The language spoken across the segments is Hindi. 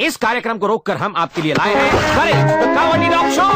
इस कार्यक्रम को रोककर हम आपके लिए लाए हैं Courage the cowardly dog show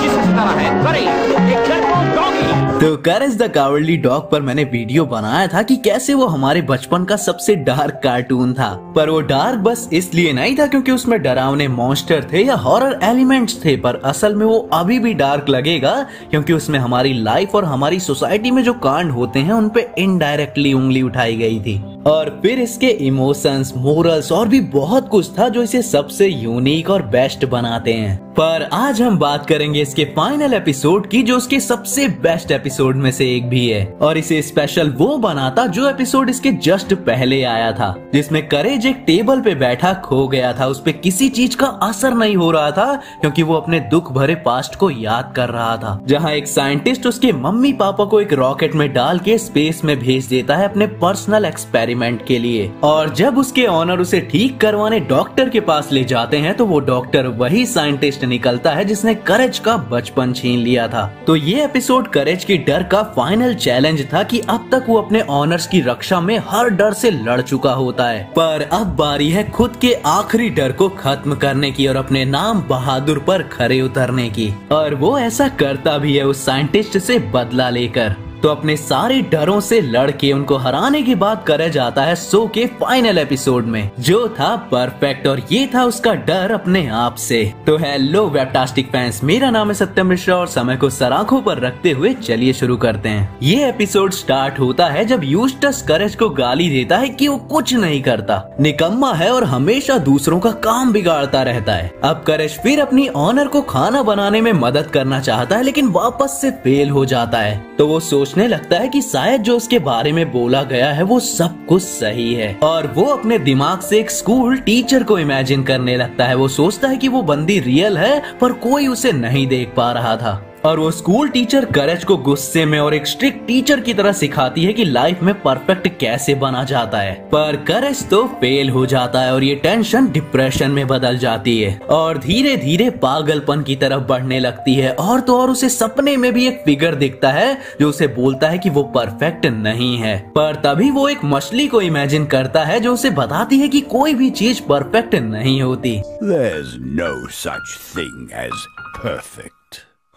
जिसमें सितारा है करेज एक डॉगी। तो करेज द कावर्डली डॉग पर मैंने वीडियो बनाया था कि कैसे वो हमारे बचपन का सबसे डार्क कार्टून था। पर वो डार्क बस इसलिए नहीं था क्योंकि उसमें डरावने मॉन्स्टर थे या हॉरर एलिमेंट्स थे, पर असल में वो अभी भी डार्क लगेगा, क्योंकि उसमें हमारी लाइफ और हमारी सोसाइटी में जो कांड होते हैं, उन पे इनडायरेक्टली उंगली उठाई गई थी। और फिर इसके इमोशंस मोरल्स और भी बहुत कुछ था जो इसे सबसे यूनिक और बेस्ट बनाते हैं। पर आज हम बात करेंगे इसके फाइनल एपिसोड की, जो उसके सबसे बेस्ट एपिसोड में से एक भी है। और इसे स्पेशल वो बनाता जो एपिसोड इसके जस्ट पहले आया था, जिसमें करेज एक टेबल पे बैठा खो गया था। उस पर किसी चीज़ का असर नहीं हो रहा था, क्योंकि वो अपने दुख भरे पास्ट को याद कर रहा था। जहाँ एक साइंटिस्ट उसके मम्मी पापा को एक रॉकेट में डाल के स्पेस में भेज देता है, अपने पर्सनल एक्सपेरिमेंट के लिए। और जब उसके ऑनर उसे ठीक करवाने डॉक्टर के पास ले जाते हैं तो वो डॉक्टर वही साइंटिस्ट निकलता है जिसने करेज का बचपन छीन लिया था। तो ये एपिसोड करेज की डर का फाइनल चैलेंज था कि अब तक वो अपने ऑनर्स की रक्षा में हर डर से लड़ चुका होता है। पर अब बारी है खुद के आखिरी डर को खत्म करने की और अपने नाम बहादुर पर खड़े उतरने की। और वो ऐसा करता भी है उस साइंटिस्ट से बदला लेकर। तो अपने सारे डरों से लड़के उनको हराने की बात करे जाता है शो के फाइनल एपिसोड में। जो था परफेक्ट और ये था उसका डर अपने आप से। तो हेलो वेबटास्टिक फैंस, मेरा नाम है सत्यम मिश्रा और समय को सराखों पर रखते हुए चलिए शुरू करते हैं। ये एपिसोड स्टार्ट होता है जब यूस्टस करेज को गाली देता है कि वो कुछ नहीं करता। निकम्मा है और हमेशा दूसरों का काम बिगाड़ता रहता है। अब करेज फिर अपनी ऑनर को खाना बनाने में मदद करना चाहता है, लेकिन वापस से फेल हो जाता है। तो वो सोच सोचने लगता है कि शायद जो उसके बारे में बोला गया है वो सब कुछ सही है। और वो अपने दिमाग से एक स्कूल टीचर को इमेजिन करने लगता है। वो सोचता है कि वो बंदी रियल है, पर कोई उसे नहीं देख पा रहा था। और वो स्कूल टीचर करेज को गुस्से में और एक स्ट्रिक्ट टीचर की तरह सिखाती है कि लाइफ में परफेक्ट कैसे बना जाता है। पर करेज तो फेल हो जाता है और ये टेंशन डिप्रेशन में बदल जाती है। और धीरे धीरे पागलपन की तरफ़ बढ़ने लगती है और तो और उसे सपने में भी एक फिगर दिखता है जो उसे बोलता है कि वो परफेक्ट नहीं है। पर तभी वो एक मछली को इमेजिन करता है जो उसे बताती है कि कोई भी चीज़ परफेक्ट नहीं होती। There's no such thing as perfect.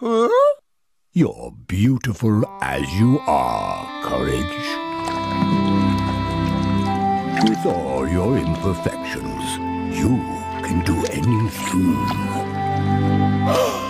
You're beautiful as you are, Courage. With all your imperfections, you can do anything.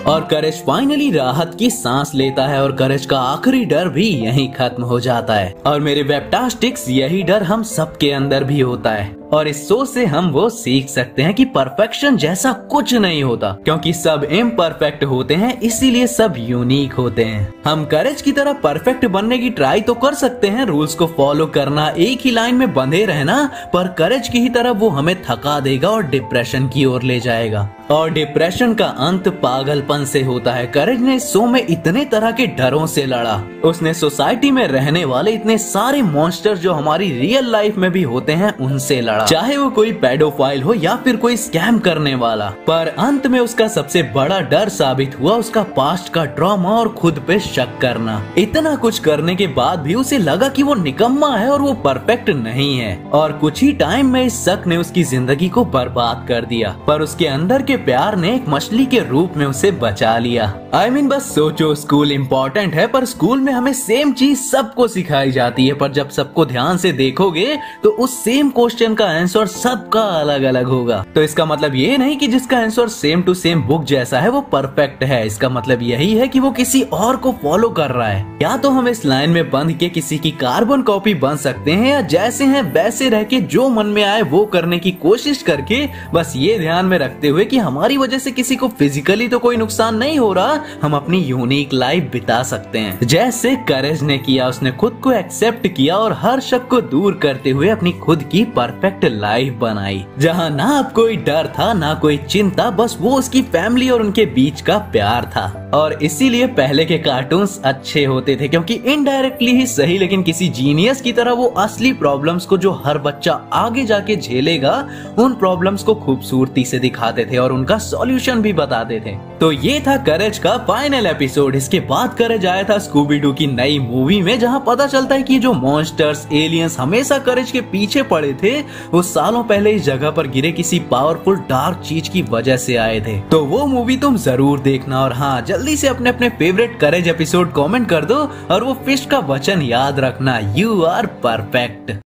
और करेज फाइनली राहत की सांस लेता है और करेज का आखिरी डर भी यहीं खत्म हो जाता है और मेरे वेबटास्टिक्स यही डर हम सबके अंदर भी होता है और इस शो से हम वो सीख सकते हैं कि परफेक्शन जैसा कुछ नहीं होता, क्योंकि सब इम्परफेक्ट होते हैं, इसीलिए सब यूनिक होते हैं। हम करेज की तरह परफेक्ट बनने की ट्राई तो कर सकते हैं रूल्स को फॉलो करना, एक ही लाइन में बंधे रहना, पर करेज की ही तरह वो हमें थका देगा और डिप्रेशन की ओर ले जाएगा। और डिप्रेशन का अंत पागलपन से होता है। करेज ने शो में इतने तरह के डरों से लड़ा। उसने सोसाइटी में रहने वाले इतने सारे मॉन्स्टर जो हमारी रियल लाइफ में भी होते हैं, उनसे लड़ा। चाहे वो कोई पेडोफाइल हो या फिर कोई स्कैम करने वाला। पर अंत में उसका सबसे बड़ा डर साबित हुआ उसका पास्ट का ड्रामा और खुद पे शक करना। इतना कुछ करने के बाद भी उसे लगा कि वो निकम्मा है और वो परफेक्ट नहीं है। और कुछ ही टाइम में इस शक ने उसकी ज़िंदगी को बर्बाद कर दिया। पर उसके अंदर के प्यार ने एक मछली के रूप में उसे बचा लिया। आई I मीन mean, बस सोचो स्कूल इम्पोर्टेंट है पर स्कूल में हमें सेम चीज़ सबको सिखाई जाती है पर जब सबको ध्यान से देखोगे तो उस सेम क्वेश्चन का आंसर सबका अलग अलग होगा। तो इसका मतलब ये नहीं कि जिसका answer same to same book जैसा है वो परफेक्ट है। इसका मतलब यही है कि वो किसी और को फॉलो कर रहा है। या तो हम इस लाइन में बंध के किसी की कार्बन कॉपी बन सकते हैं या जैसे है वैसे रह के जो मन में आए वो करने की कोशिश करके बस ये ध्यान में रखते हुए की हमारी वजह से किसी को फिजिकली तो कोई नुकसान नहीं हो रहा हम अपनी यूनिक लाइफ बिता सकते हैं। जैसे करेज ने किया, उसने खुद को एक्सेप्ट किया और हर शक को दूर करते हुए अपनी खुद की परफेक्ट लाइफ बनाई। जहाँ ना अब कोई डर था, ना कोई चिंता, बस वो उसकी फैमिली और उनके बीच का प्यार था। और इसीलिए पहले के कार्टून्स अच्छे होते थे, क्योंकि इनडायरेक्टली ही सही, लेकिन किसी जीनियस की तरह वो असली प्रॉब्लम्स को जो हर बच्चा आगे जाके झेलेगा, उन प्रॉब्लम्स को खूबसूरती से दिखाते थे और उनका सॉल्यूशन भी बताते थे। तो ये था करेज का फाइनल एपिसोड इसके बाद करेज आया था स्कूबी डू की नई मूवी में, जहाँ पता चलता है कि जो मॉन्स्टर्स एलियंस हमेशा करेज के पीछे पड़े थे, वो सालों पहले इस जगह पर गिरे किसी पावरफुल डार्क चीज़ की वजह से आए थे। तो वो मूवी तुम ज़रूर देखना और हाँ जल्दी से अपने अपने फेवरेट करेज एपिसोड कमेंट कर दो और वो फ़िश का वचन याद रखना यू आर परफेक्ट